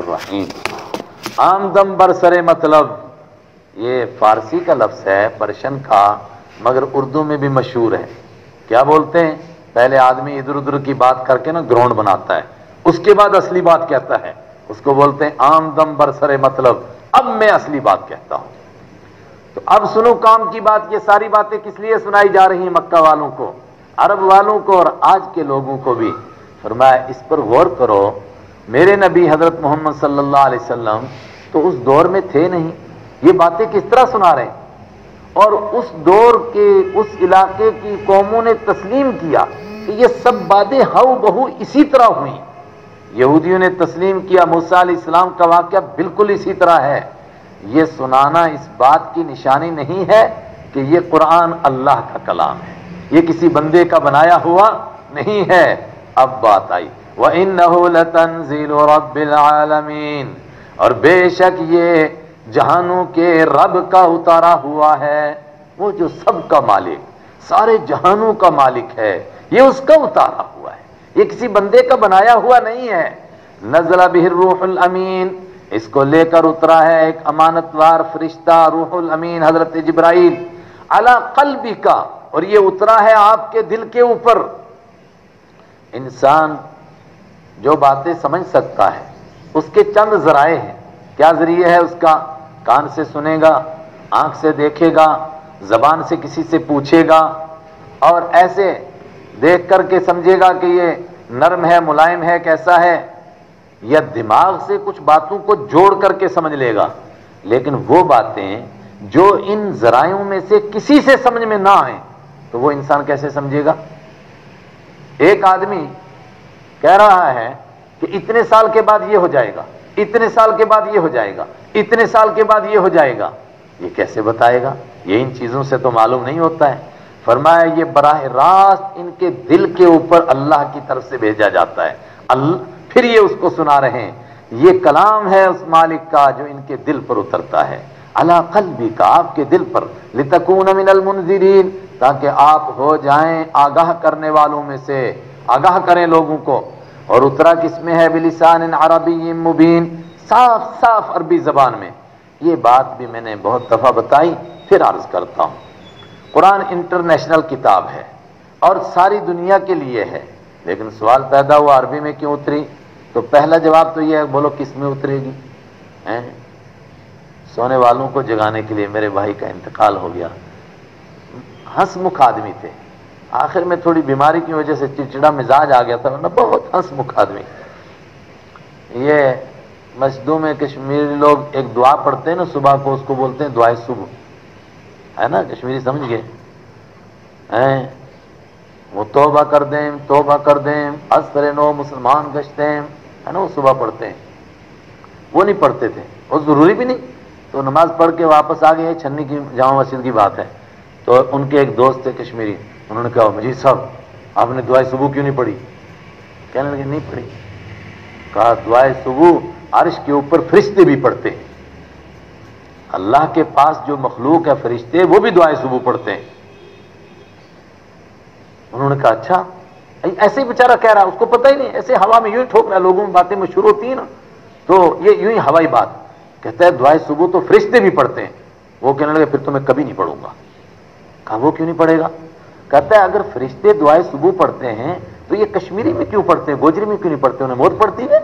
रहीम आमदम बरसरे मतलब ये फारसी का लफ्ज है पर्शियन का, मगर उर्दू में भी मशहूर है। क्या बोलते हैं? पहले आदमी इधर उधर की बात करके ना ग्राउंड बनाता है। उसके बाद असली बात कहता है। उसको बोलते हैं आमदम बरसरे मतलब अब मैं असली बात कहता हूँ। तो अब सुनो, काम की बात, ये सारी बातें किस लिए सुनाई जा रही हैं मक्का वालों को, अरब वालों को और आज के लोगों को भी। फरमाया, इस पर गौर करो मेरे नबी हज़रत मोहम्मद सल्लल्लाहु अलैहि वसल्लम तो उस दौर में थे नहीं। ये बातें किस तरह सुना रहे हैं? और उस दौर के, उस इलाके की कौमों ने तस्लीम किया कि ये सब बातें हव बहु इसी तरह हुई। यहूदियों ने तस्लीम किया, मूसा इस्लाम का वाक्य बिल्कुल इसी तरह है। ये सुनाना इस बात की निशानी नहीं है कि ये कुरान अल्लाह का कलाम है। ये किसी बंदे का बनाया हुआ नहीं है। अब बात आई। वह इन रबीन और बेशक ये जहानों के रब का उतारा हुआ है, वो जो सब का मालिक, सारे जहानों का मालिक है, ये उसका उतारा हुआ है। ये किसी बंदे का बनाया हुआ नहीं है। नजला बिहिर रूहुल अमीन। इसको लेकर उतरा है एक अमानतवार फरिश्ता रूहुल अमीन, हज़रत जिब्राइल। अला कल्बी का। और ये उतरा है आपके दिल के ऊपर। इंसान जो बातें समझ सकता है, उसके चंद जराए हैं। क्या ज़रिए है उसका? कान से सुनेगा, आँख से देखेगा, जबान से किसी से पूछेगा, और ऐसे देख करके समझेगा कि ये नरम है, मुलायम है, कैसा है, या दिमाग से कुछ बातों को जोड़ करके समझ लेगा। लेकिन वो बातें जो इन जरायों में से किसी से समझ में ना आए तो वो इंसान कैसे समझेगा? एक आदमी कह रहा है कि इतने साल के बाद ये हो जाएगा, इतने साल के बाद ये हो जाएगा, इतने साल के बाद ये हो जाएगा। ये कैसे बताएगा? ये इन चीज़ों से तो मालूम नहीं होता है। फरमाया, ये बराह रास्त इनके दिल के ऊपर अल्लाह की तरफ़ से भेजा जाता है। फिर ये उसको सुना रहे हैं, ये कलाम है उस मालिक का जो इनके दिल पर उतरता है। अला कल्बी का, आपके दिल पर। लितकून मिनल मुनजिरीन, ताकि आप हो जाएँ आगाह करने वालों में से। आगाह करें लोगों को। और उतरा किसमें है बिलिसान अरबी मुबीन साफ़ साफ़ अरबी जबान में। ये बात भी मैंने बहुत दफ़ा बताई, फिर अर्ज़ करता हूँ। कुरान इंटरनेशनल किताब है और सारी दुनिया के लिए है। लेकिन सवाल पैदा हुआ अरबी में क्यों उतरी? तो पहला जवाब तो यह है, बोलो किसमें उतरेगी? हैं? सोने वालों को जगाने के लिए मेरे भाई का इंतकाल हो गया। हंसमुख आदमी थे। आखिर में थोड़ी बीमारी की वजह से चिड़चिड़ा मिजाज आ गया था वरना बहुत हंसमुख आदमी। ये मस्जिदों में कश्मीरी लोग एक दुआ पढ़ते हैं ना, सुबह को उसको बोलते हैं दुआ सुबह। है ना, कश्मीरी समझ गए? हैं? वो तोबा कर दें, तोबा कर दें असर नो मुसलमान गश्ते है ना, वो सुबह पढ़ते हैं। वो नहीं पढ़ते थे, वो ज़रूरी भी नहीं। तो नमाज़ पढ़ के वापस आ गए, छन्नी की, जामा मस्जिद की बात है। तो उनके एक दोस्त थे कश्मीरी। उन्होंने कहा, मजीद साहब, आपने दुआई सुबह क्यों नहीं पढ़ी? कहने लगे, नहीं पढ़ी। कहा दुआई सुबह अर्श के ऊपर फरिश्ते भी पढ़ते हैं। अल्लाह के पास जो मखलूक है फरिश्ते, वो भी दुआएँ सुबह पढ़ते हैं। उन्होंने कहा अच्छा ऐसे ही बेचारा कह रहा है, उसको पता ही नहीं, ऐसे हवा में यूँ ही ठोक रहा लोगों में बातें मशहूर होती है ना। तो ये यूँ ही हवाई बात। कहता है, दुआएँ सुबह तो फरिश्ते भी पढ़ते हैं। वो कहने लगे, फिर तो मैं कभी नहीं पढ़ूँगा। कहा वो क्यों नहीं पढ़ेगा कहता है, अगर फरिश्ते दुआएँ सुबह पढ़ते हैं तो ये कश्मीरी में क्यों पढ़ते हैं? गोजरी में क्यों नहीं पढ़ते? उन्हें मौत पड़ती है?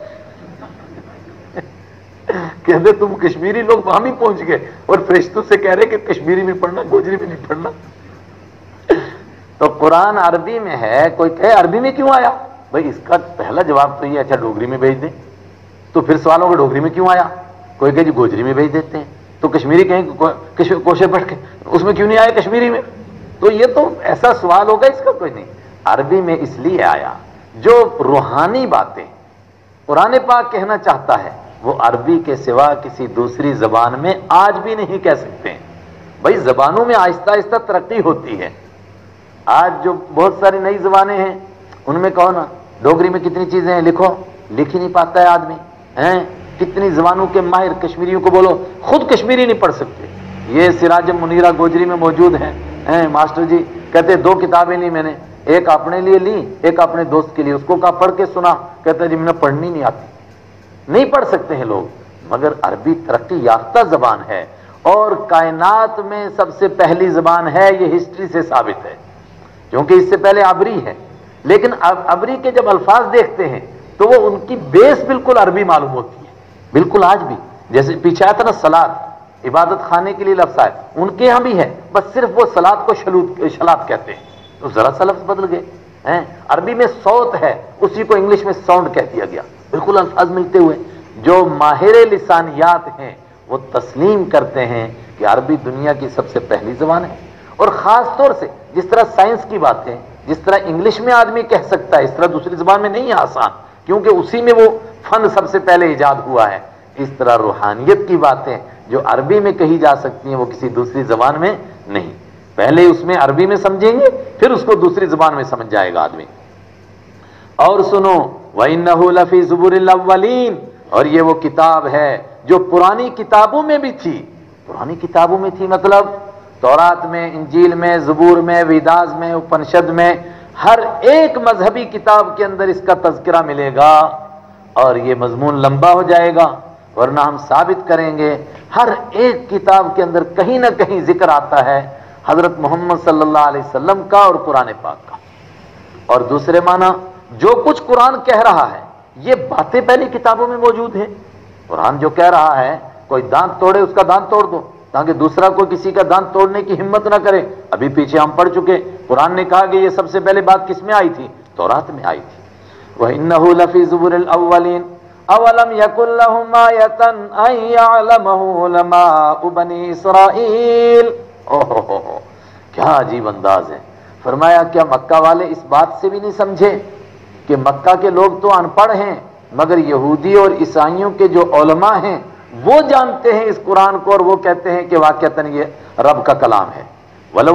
कहते, तुम कश्मीरी लोग वहाँ भी पहुँच गए और फरिश्तों से कह रहे कि कश्मीरी में पढ़ना, गोजरी में नहीं पढ़ना। तो कुरान अरबी में है, कोई कहे, अरबी में क्यों आया? भाई, इसका पहला जवाब तो ये अच्छा डोगरी में भेज दें। तो फिर सवालों को डोगरी में क्यों आया? कोई कहे, जी, गोजरी में भेज देते हैं। तो कश्मीरी कहीं कोशे पढ़ के, उसमें क्यों नहीं आया कश्मीरी में? तो ये तो ऐसा सवाल होगा इसका कोई नहीं। अरबी में इसलिए आया, जो रूहानी बातें पुराने पाक कहना चाहता है, वो अरबी के सिवा किसी दूसरी जबान में आज भी नहीं कह सकते भाई, जबानों में आहिस्ता आहिस्ता तरक्की होती है। आज जो बहुत सारी नई जबानें हैं, उनमें कहो ना, डोगरी में कितनी चीज़ें हैं, लिखो। लिख ही नहीं पाता है आदमी, हैं? कितनी जबानों के माहिर कश्मीरियों को बोलो, खुद कश्मीरी नहीं पढ़ सकते। ये सिराज मुनीरा गोजरी में मौजूद है। हैं, मास्टर जी, कहते, दो किताबें ली मैंने, एक अपने लिए ली, एक अपने दोस्त के लिए। उसको कहा, पढ़ के सुना। कहते, जी, मैंने पढ़नी नहीं आती। नहीं पढ़ सकते हैं लोग, मगर अरबी तरक्की याफ्ता जबान है और कायनात में सबसे पहली जबान है, ये हिस्ट्री से साबित है। क्योंकि इससे पहले अबरी है। लेकिन अबरी के जब अल्फाज देखते हैं तो वो उनकी बेस बिल्कुल अरबी मालूम होती है। बिल्कुल आज भी। जैसे पीछे आया था ना सलाद, इबादत खाने के लिए लफ्ज आए उनके यहाँ भी है, बस सिर्फ़ वो सलाद को शलाद कहते हैं। तो जरा सा लफ्ज बदल गए, हैं? अरबी में सौत है, उसी को इंग्लिश में साउंड कह दिया गया। बिल्कुल अल्फाज मिलते हुए, जो माहिर लिसानियात हैं, वो तस्लीम करते हैं कि अरबी दुनिया की सबसे पहली जबान है। और ख़ास तौर से, जिस तरह साइंस की बातें जिस तरह इंग्लिश में आदमी कह सकता है, इस तरह दूसरी जबान में नहीं है आसान, क्योंकि उसी में वो फन सबसे पहले ईजाद हुआ है। इस तरह रूहानियत की बातें जो अरबी में कही जा सकती हैं, वो किसी दूसरी जबान में नहीं। पहले उसमें अरबी में समझेंगे, फिर उसको दूसरी जबान में समझ जाएगा आदमी। और सुनो वही नफी और ये वो किताब है जो पुरानी किताबों में भी थी। पुरानी किताबों में थी मतलब तौरात में, इंजील में, जबूर में, विदाज में, उपनिषद में, हर एक मजहबी किताब के अंदर इसका तस्करा मिलेगा। और ये मजमून लंबा हो जाएगा, वरना हम साबित करेंगे, हर एक किताब के अंदर कहीं ना कहीं ज़िक्र आता है, हज़रत मोहम्मद सल्लल्लाहु अलैहि वसल्लम का और कुरान पाक का। और दूसरे माना, जो कुछ कुरान कह रहा है, ये बातें पहली किताबों में मौजूद है। कुरान जो कह रहा है, कोई दांत तोड़े, उसका दांत तोड़ दो, ताकि दूसरा कोई किसी का दांत तोड़ने की हिम्मत ना करे। अभी पीछे हम पढ़ चुके, कुरान ने कहा कि ये सबसे पहले बात किसमें आई थी? तो रात में आई थी। क्या अजीब अंदाज है। फरमाया, क्या मक्का वाले इस बात से भी नहीं समझे कि मक्का के लोग तो अनपढ़ हैं, मगर यहूदी और ईसाइयों के जो ओलमा हैं, वो जानते हैं इस कुरान को और वो कहते हैं कि वाक्यतन ये रब का कलाम है। वलो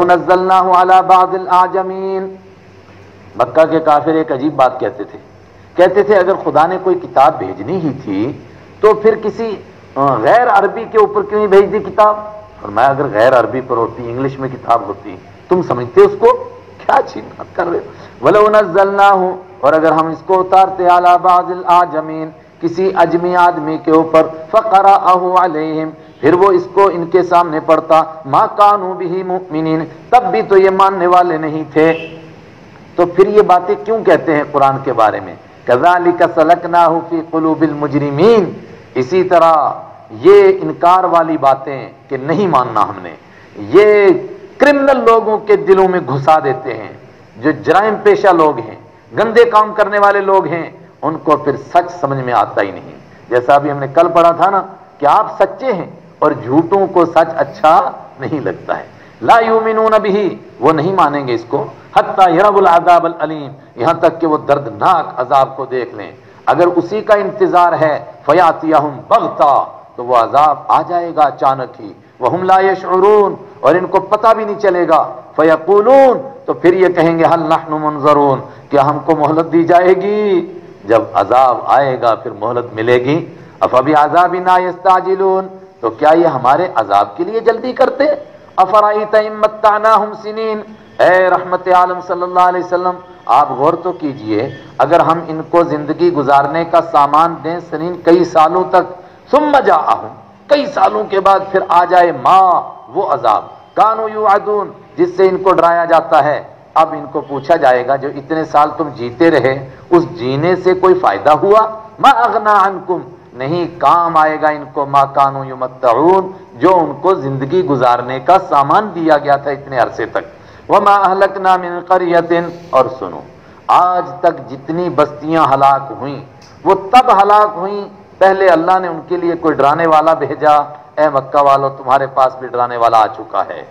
बादिल आजमीन। मक्का के काफिर एक अजीब बात कहते थे। कहते थे, अगर खुदा ने कोई किताब भेजनी ही थी तो फिर किसी गैर अरबी के ऊपर क्यों नहीं भेज दी किताब? और मैं अगर गैर अरबी पर होती इंग्लिश में किताब होती, तुम समझते उसको? क्या बात कर रहे वलो नजलना हूँ और अगर हम इसको उतारते आला बादिल आजमीन किसी अजमी आदमी के ऊपर फ़करा अलैहिम, फिर वो इसको इनके सामने पढ़ता, माँ कानू भी मुमिन तब भी तो ये मानने वाले नहीं थे। तो फिर ये बातें क्यों कहते हैं कुरान के बारे में? कजाली का सलक ना फ़ी कुलूबिल मुजरिमीन। इसी तरह ये इनकार वाली बातें कि नहीं मानना हमने। ये क्रिमिनल लोगों के दिलों में घुसा देते हैं, जो जराइम पेशा लोग हैं, गंदे काम करने वाले लोग हैं, उनको फिर सच समझ में आता ही नहीं। जैसा अभी हमने कल पढ़ा था ना, कि आप सच्चे हैं और झूठों को सच अच्छा नहीं लगता है। ला यूमिनून भी वो नहीं मानेंगे इसको। हत्ता यरबुल अलीम। यहाँ तक कि वो दर्दनाक अजाब को देख लें। अगर उसी का इंतज़ार है, फयातियाहुम बगता तो वो अजाब आ जाएगा अचानक ही। वह हमला यशरून और इनको पता भी नहीं चलेगा। फयकूलून। तो फिर ये कहेंगे, हल नहनु क्या हमको मोहलत दी जाएगी। जब अजाब आएगा, फिर मोहलत मिलेगी। अफबी अजाब ना यस्ताजिलून। तो क्या ये हमारे अजाब के लिए जल्दी करते? रहमत आलम आप गौर तो कीजिए, अगर हम इनको ज़िंदगी गुजारने का सामान दें सनीन कई सालों तक सुम जा कई सालों के बाद फिर आ जाए माँ, वो अजाब। कानू यू आदून जिससे इनको डराया जाता है। अब इनको पूछा जाएगा, जो इतने साल तुम जीते रहे, उस जीने से कोई फ़ायदा हुआ? मा अगना अनकुम, नहीं, काम आएगा इनको, मा कानू युमत्तऊन। जो उनको ज़िंदगी गुजारने का सामान दिया गया था इतने अरसे तक। वह मा अहलकना मिन करियतिन, और सुनो, आज तक जितनी बस्तियाँ हलाक हुई, वो तब हलाक हुई, पहले अल्लाह ने उनके लिए कोई डराने वाला भेजा, ए मक्का वालों, तुम्हारे पास भी डराने वाला आ चुका है।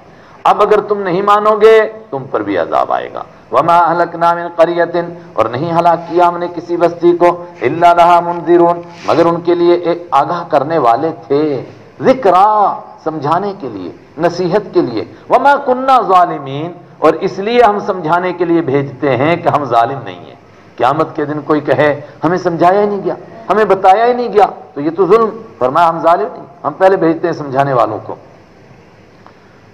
अब अगर तुम नहीं मानोगे, तुम पर भी अजाब आएगा। वमा हलक नामिन करियतिन, और नहीं हलाक किया हमने किसी बस्ती को, इल्ला मुंजिरून मगर उनके लिए एक आगाह करने वाले थे। जिक्रा समझाने के लिए, नसीहत के लिए। वमा कुन्ना जालिमीन, और इसलिए हम समझाने के लिए भेजते हैं कि हम जालिम नहीं है। क्यामत के दिन कोई कहे, हमें समझाया ही नहीं गया, हमें बताया ही नहीं गया। तो ये तो जुल्म। फरमाया, हम जालिम नहीं, हम पहले भेजते हैं समझाने वालों को।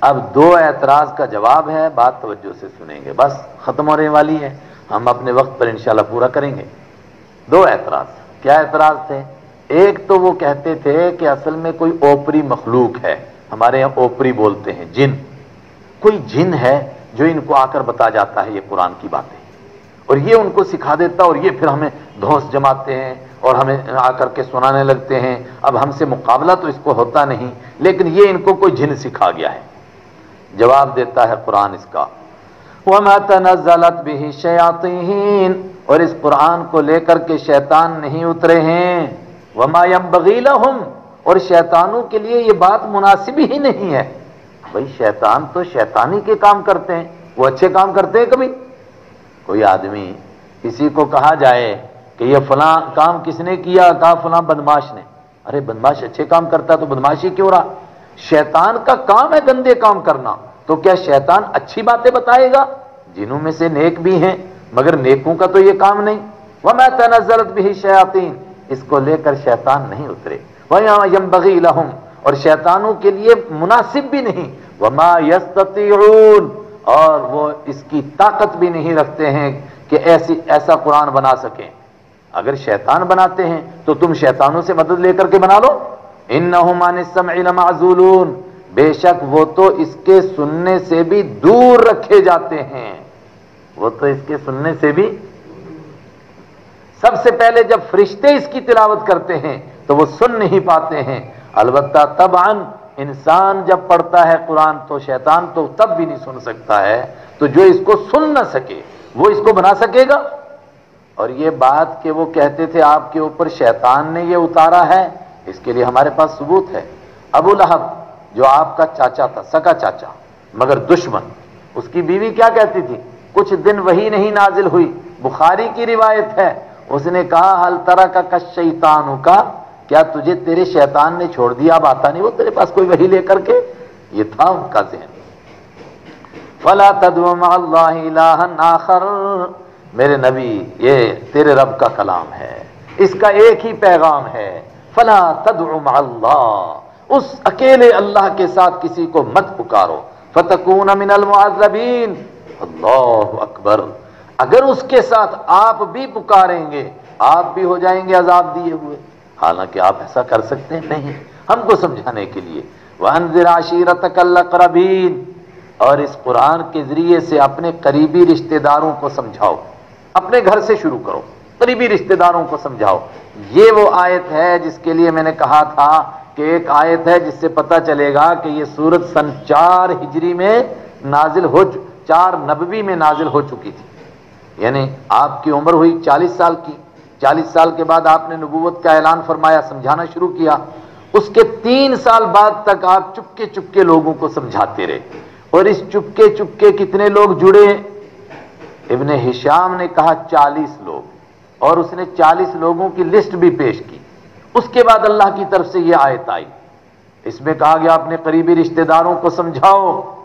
अब दो एतराज़ का जवाब है, बात तवज्जो से सुनेंगे। बस, खत्म होने वाली है। हम अपने वक्त पर इंशाल्लाह पूरा करेंगे। दो एतराज़। क्या एतराज़ थे? एक तो वो कहते थे कि असल में कोई ओपरी मखलूक है। हमारे यहाँ ओपरी बोलते हैं जिन। कोई जिन है जो इनको आकर बता जाता है ये कुरान की बातें। और ये उनको सिखा देता और ये फिर हमें धौस जमाते हैं और हमें आकर के सुनाने लगते हैं। अब हमसे मुकाबला तो इसको होता नहीं, लेकिन ये इनको कोई जिन सिखा गया है। जवाब देता है कुरान इसका। वमा तनजलत भी शयातीन। और इस कुरान को लेकर के शैतान नहीं उतरे हैं। वमा यम बगीला और शैतानों के लिए ये बात मुनासिब ही नहीं है। भाई, शैतान तो शैतानी के काम करते हैं, वो अच्छे काम करते हैं कभी। कोई आदमी किसी को कहा जाए कि ये फला काम किसने किया, कहा फला बदमाश ने। अरे, बदमाश अच्छे काम करता तो बदमाशी क्यों रहा? शैतान का काम है गंदे काम करना। तो क्या शैतान अच्छी बातें बताएगा? जिन्हों में से नेक भी हैं, मगर नेकों का तो ये काम नहीं। वह मैं तनजरत भी शयातीन इसको लेकर शैतान नहीं उतरे। वह बगी लहम, और शैतानों के लिए मुनासिब भी नहीं। वमा यस्तून और वो इसकी ताकत भी नहीं रखते हैं कि ऐसी, ऐसा कुरान बना सकें। अगर शैतान बनाते हैं तो तुम शैतानों से मदद लेकर के बना लो। इन नमाजूलून बेशक वो तो इसके सुनने से भी दूर रखे जाते हैं। वो तो इसके सुनने से भी सबसे पहले जब फरिश्ते इसकी तिलावत करते हैं तो वो सुन नहीं पाते हैं। अलबत् तब अन इंसान जब पढ़ता है कुरान तो शैतान तो तब भी नहीं सुन सकता है। तो जो इसको सुन ना सके, वो इसको बना सकेगा। और ये बात कि वो कहते थे, आपके ऊपर शैतान ने ये उतारा है, इसके लिए हमारे पास सबूत है। अबू लहब, जो आपका चाचा था सका चाचा, मगर दुश्मन, उसकी बीवी क्या कहती थी? कुछ दिन वही नहीं नाजिल हुई। बुखारी की रिवायत है उसने कहा, हल तरह का कशैतान का, क्या तुझे तेरे शैतान ने छोड़ दिया? अब आता नहीं वो तेरे पास कोई वही लेकर के? ये था उनका जहन। फला तदर मेरे नबी, ये तेरे रब का कलाम है। इसका एक ही पैगाम है, फला तदल्लाह उस अकेले अल्लाह के साथ किसी को मत पुकारो। फतकून मुआजबीन अल्लाह अकबर। अगर उसके साथ आप भी पुकारेंगे, आप भी हो जाएँगे अजाब दिए हुए। हालाँकि आप ऐसा कर सकते नहीं हमको समझाने के लिए। और इस कुरान के ज़रिए से अपने करीबी रिश्तेदारों को समझाओ। अपने घर से शुरू करो, करीबी रिश्तेदारों को समझाओ। ये वो आयत है जिसके लिए मैंने कहा था कि एक आयत है जिससे पता चलेगा कि ये सूरत सन चार हिजरी में नाजिल हो चार नबवी में नाजिल हो चुकी थी। यानी आपकी उम्र हुई चालीस साल की। चालीस साल के बाद आपने नबूवत का ऐलान फरमाया, समझाना शुरू किया। उसके तीन साल बाद तक आप चुपके चुपके लोगों को समझाते रहे। और इस चुपके चुपके कितने लोग जुड़े? इबन हिशाम ने कहा, चालीस लोग। और उसने चालीस लोगों की लिस्ट भी पेश की। उसके बाद अल्लाह की तरफ़ से यह आयत आई। इसमें कहा गया, अपने करीबी रिश्तेदारों को समझाओ।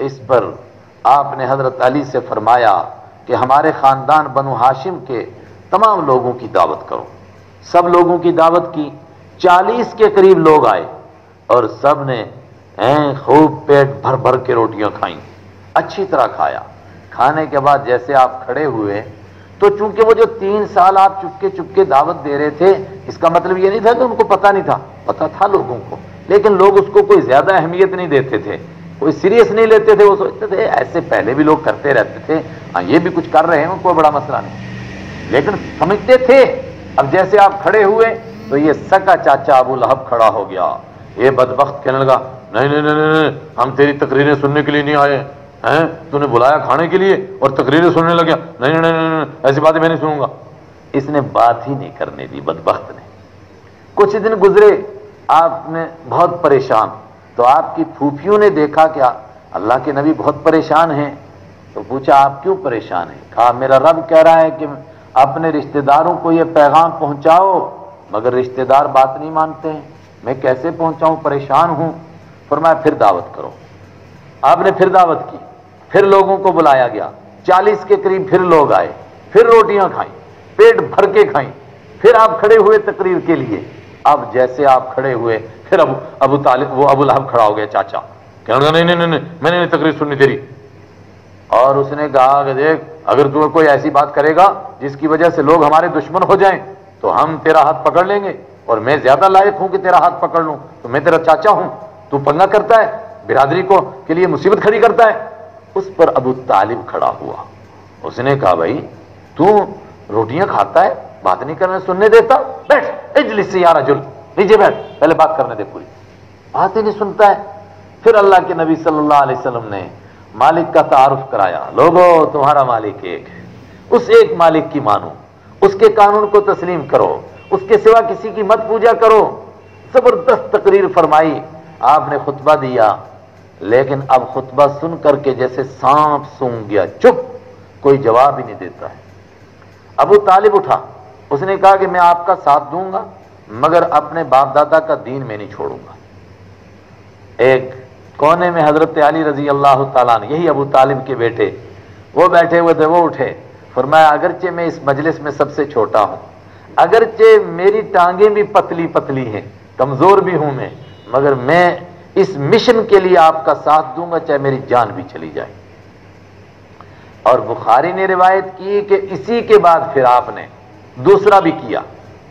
इस पर आपने हज़रत अली से फरमाया कि हमारे खानदान बनु हाशिम के तमाम लोगों की दावत करो। सब लोगों की दावत की। चालीस के करीब लोग आए और सबने खूब पेट भर भर के रोटियाँ खाई। अच्छी तरह खाया। खाने के बाद जैसे आप खड़े हुए तो चूँकि वो जो तीन साल आप चुपके चुपके दावत दे रहे थे, इसका मतलब ये नहीं था कि उनको पता नहीं था। पता था लोगों को, लेकिन लोग उसको कोई ज़्यादा अहमियत नहीं देते थे। कोई सीरियस नहीं लेते थे, वो सोचते थे, ऐसे पहले भी लोग करते रहते थे हाँ ये भी कुछ कर रहे हैं कोई बड़ा मसला नहीं। लेकिन समझते थे, अब जैसे आप खड़े हुए तो ये सका चाचा अबू लहब खड़ा हो गया। ये बदबख्त कहने लगा, नहीं नहीं नहीं नहीं, हम तेरी तकरीरें सुनने के लिए नहीं आए हैं, तूने बुलाया खाने के लिए और तकरीरें सुनने लग गया। नहीं नहीं नहीं नहीं, ऐसी बातें मैं नहीं सुनूँगा। इसने बात ही नहीं करने दी, बदबख्त ने। कुछ दिन गुजरे, आपने बहुत परेशान तो आपकी फूफियों ने देखा क्या? अल्लाह के नबी बहुत परेशान हैं। तो पूछा, आप क्यों परेशान हैं? कहा, मेरा रब कह रहा है कि अपने रिश्तेदारों को यह पैगाम पहुंचाओ, मगर रिश्तेदार बात नहीं मानते हैं। मैं कैसे पहुंचाऊं? परेशान हूँ। फरमाया फिर दावत करो। आपने फिर दावत की। फिर लोगों को बुलाया गया। चालीस के करीब फिर लोग आए। फिर रोटियाँ खाई। पेट भर के खाई। फिर आप खड़े हुए तकरीर के लिए। अब जैसे आप खड़े हुए, फिर अब, अबू तालिब, वो अबू लहब खड़ा हो गया, चाचा। कहने नहीं नहीं नहीं, मैंने नहीं तकरीर सुननी तेरी। और उसने कहा कि देख, अगर तू कोई ऐसी बात करेगा जिसकी वजह से लोग हमारे दुश्मन हो जाएँ तो हम तेरा हाथ पकड़ लेंगे। और मैं ज़्यादा लायक हूँ कि तेरा हाथ पकड़ लूँ। तो मैं तेरा चाचा हूँ। तू पंगा करता है, बिरादरी को के लिए मुसीबत खड़ी करता है। उस पर अबू तालिब खड़ा हुआ। उसने कहा, भाई, तू रोटियाँ खाता है, बात नहीं करने, सुनने देता, बैठ, इजलिस से यार अजुल नीचे बैठ, पहले बात करने दे पूरी। बात ही नहीं सुनता है। फिर अल्लाह के नबी सल्लल्लाहु अलैहि वसल्लम ने मालिक का तारुफ कराया, लोगो, तुम्हारा मालिक एक है। उस एक मालिक की मानो, उसके कानून को तस्लीम करो, उसके सिवा किसी की मत पूजा करो। ज़बरदस्त तकरीर फरमाई, आपने खुतबा दिया, लेकिन अब खुतबा सुन करके जैसे सांप सूंघ गया, चुप, कोई जवाब ही नहीं देता है। अबू तालिब उठा। उसने कहा कि मैं आपका साथ दूँगा, मगर अपने बाप दादा का दीन में नहीं छोड़ूँगा। एक कोने में हज़रत अली रज़ी अल्लाह तला यही अबू तालिब के बेटे, वो बैठे हुए थे, वो उठे। फरमाया, अगरचे मैं इस मजलिस में सबसे छोटा हूँ। अगरचे मेरी टांगे भी पतली पतली हैं, कमज़ोर भी हूँ मैं, मगर मैं इस मिशन के लिए आपका साथ दूँगा, चाहे मेरी जान भी चली जाए। और बुखारी ने रिवायत की कि इसी के बाद फिर आपने दूसरा भी किया,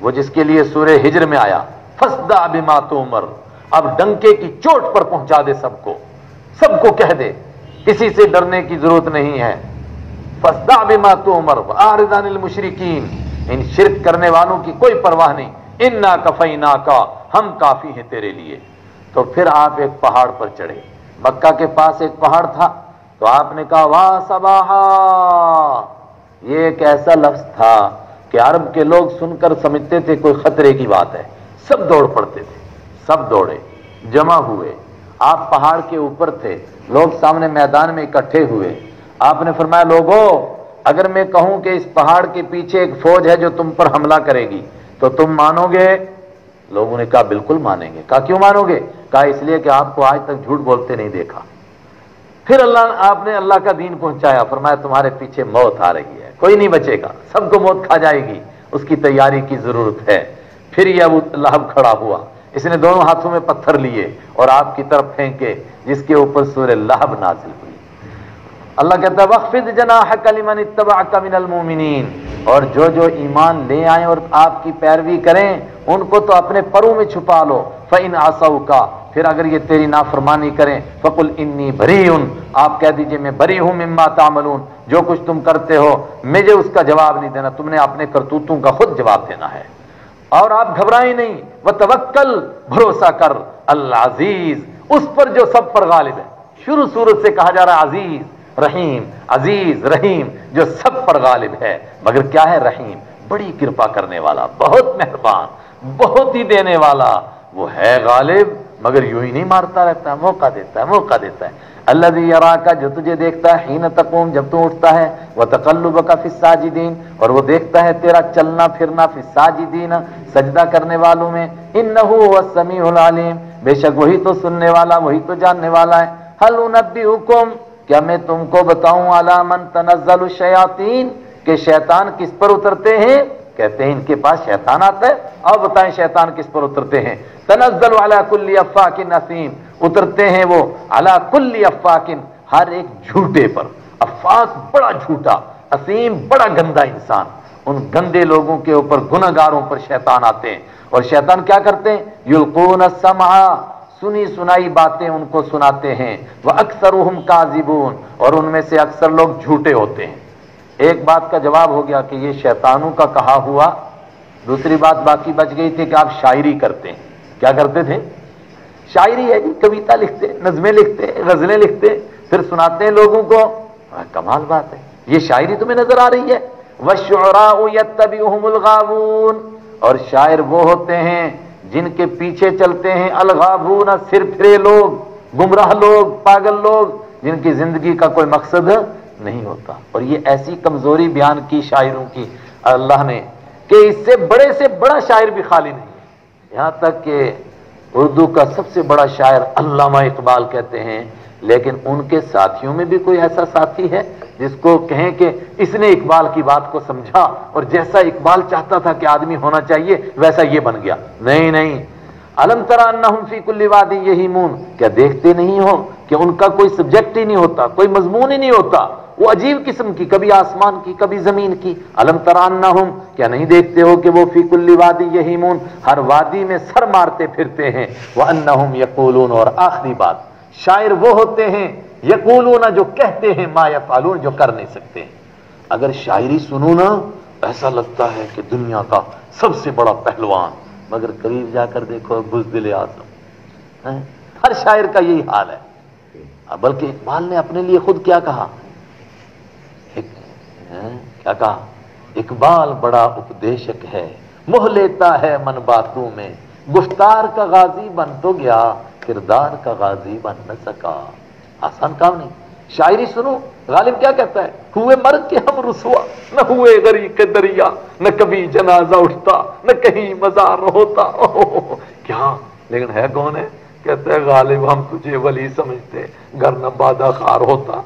वो जिसके लिए सूर्य हिजर में आया। फसदा बिमा तो उमर। अब डंके की चोट पर पहुँचा दे सबको। सबको कह दे, किसी से डरने की ज़रूरत नहीं है। फसदा बिमा तो उमर आरदानिल मुशरिकीन। इन शिरक करने वालों की कोई परवाह नहीं। इन्ना कफई ना का हम काफ़ी हैं तेरे लिए। तो फिर आप एक पहाड़ पर चढ़े। मक्का के पास एक पहाड़ था। तो आपने कहा, वाह सबाहा। ये एक ऐसा लफ्ज था कि अरब के लोग सुनकर समझते थे कोई खतरे की बात है। सब दौड़ पड़ते थे, सब दौड़े, जमा हुए। आप पहाड़ के ऊपर थे, लोग सामने मैदान में इकट्ठे हुए। आपने फरमाया, लोगों, अगर मैं कहूँ कि इस पहाड़ के पीछे एक फौज है जो तुम पर हमला करेगी तो तुम मानोगे? लोगों ने कहा, बिल्कुल मानेंगे। कहा, क्यों मानोगे? कहा, इसलिए कि आपको आज तक झूठ बोलते नहीं देखा। फिर अल्लाह आपने अल्लाह का दीन पहुँचाया, फरमाया, तुम्हारे पीछे मौत आ रही है, कोई नहीं बचेगा, सबको मौत खा जाएगी, उसकी तैयारी की ज़रूरत है। फिर यह अबू लहब खड़ा हुआ, इसने दोनों हाथों में पत्थर लिए और आपकी तरफ़ फेंके, जिसके ऊपर सूर्य लहब नाजिल हुई। अल्लाह कहता वक्फिद जना कलिमन मोमिनीन। और जो जो ईमान ले आए और आपकी पैरवी करें, उनको तो अपने परों में छुपा लो। फ़िन आसऊ का फिर अगर ये तेरी नाफरमानी करें, फकुल इन्नी भरी उन आप कह दीजिए, मैं भरी हूँ मिम्मा तामलून, जो कुछ तुम करते हो, मुझे उसका जवाब नहीं देना, तुमने अपने करतूतों का खुद जवाब देना है। और आप घबराए नहीं वह तवक्कल, भरोसा कर, अल्लाह अज़ीज़। उस पर जो सब पर गालिब है। शुरू सूरत से कहा जा रहा है, अज़ीज़, रहीम अज़ीज़, रहीम, जो सब पर गालिब है। मगर क्या है रहीम? बड़ी कृपा करने वाला, बहुत मेहरबान, बहुत ही देने वाला वो है गालिब, मगर यूँ ही नहीं मारता रहता है, मौका देता है, मौका देता है। अल्लाह यरा का जो तुझे देखता है, हीन तकूम, जब तू उठता है वह तकल्लुब का फिसाजिदीन और वो देखता है तेरा चलना फिरना फिसाजिदीन सजदा करने वालों में इन समी आलिम। बेशक वही तो सुनने वाला, वही तो जानने वाला है। हल नबी हुकुम क्या मैं तुमको बताऊँ अलामन तनजल शयातीन, के शैतान किस पर उतरते हैं? कहते हैं, इनके पास शैतान आता है। अब बताएँ शैतान किस पर उतरते हैं। तनजल वाला कुल्ली अफ़ाकिन नसीम। उतरते हैं वो अला कुल्ली अफ़ाकिन हर एक झूठे पर। अफाक बड़ा झूठा, असीम बड़ा गंदा इंसान। उन गंदे लोगों के ऊपर गुनागारों पर शैतान आते हैं। और शैतान क्या करते हैं? युल्कून समा सुनी सुनाई बातें उनको सुनाते हैं। वह अक्सर काजिबून, और उनमें से अक्सर लोग झूठे होते हैं। एक बात का जवाब हो गया कि ये शैतानों का कहा हुआ, दूसरी बात बाकी बच गई थी कि आप शायरी करते हैं। क्या करते थे? शायरी है जी, कविता लिखते, नजमें लिखते, गजलें लिखते, फिर सुनाते हैं लोगों को। कमाल बात है। ये शायरी तुम्हें नज़र आ रही है। वशराबून और शायर वो होते हैं जिनके पीछे चलते हैं अलगाबून सिर फिरे लोग, गुमराह लोग, पागल लोग, जिनकी ज़िंदगी का कोई मकसद नहीं होता। और ये ऐसी कमज़ोरी बयान की शायरों की अल्लाह ने कि इससे बड़े से बड़ा शायर भी खाली नहीं यहाँ तक कि उर्दू का सबसे बड़ा शायर अल्लामा इकबाल कहते हैं, लेकिन उनके साथियों में भी कोई ऐसा साथी है जिसको कहें कि इसने इकबाल की बात को समझा और जैसा इकबाल चाहता था कि आदमी होना चाहिए, वैसा ये बन गया। नहीं नहीं अलम तरा फ़ी कुल्ली वादी, यही मून। क्या देखते नहीं हो कि उनका कोई सब्जेक्ट ही नहीं होता, कोई मजमून ही नहीं होता? वो अजीब किस्म की, कभी आसमान की, कभी ज़मीन की। अलम तरान्ना हम क्या नहीं देखते हो कि वो फ़ी कुल्ली वादी, यही मून? हर वादी में सर मारते फिरते हैं। वह अन्ना हम यकूलून, और आखिरी बात, शायर वो होते हैं, यकूलूना, जो कहते हैं, मा यफालून, जो कर नहीं सकते। अगर शायरी सुनो ना, ऐसा लगता है कि दुनिया का सबसे बड़ा पहलवान मगर करीब जाकर देखो बुजदिल आज़म हर शायर का यही हाल है। बल्कि इकबाल ने अपने लिए खुद क्या कहा? एक, क्या कहा? इकबाल बड़ा उपदेशक है मुह लेता है मन बातों में। गुफ्तार का गाजी बन तो गया किरदार का गाजी बन न सका। आसान काम नहीं। शायरी सुनो गालिब क्या कहता है? हुए मर के हम रुसवा न हुए गरी के दरिया न कभी जनाजा उठता न कहीं मजार होता ओ, क्या? लेकिन है कौन है? कहते हैं गालिब हम तुझे वली समझते घर न बादा खार होता।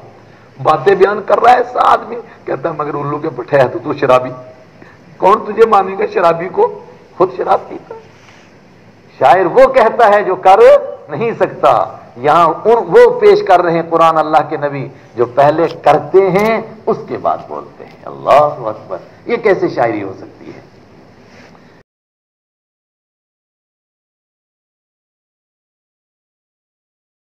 बातें बयान कर रहा है ऐसा आदमी। कहता है मगर उल्लू के पठे है तो तू शराबी। कौन तुझे मानेगा शराबी को? खुद शराब पीता। शायर वो कहता है जो कर नहीं सकता। यहाँ उन, वो पेश कर रहे हैं कुरान अल्लाह के नबी, जो पहले करते हैं, उसके बाद बोलते हैं। अल्लाह अकबर। ये कैसे शायरी हो सकती है?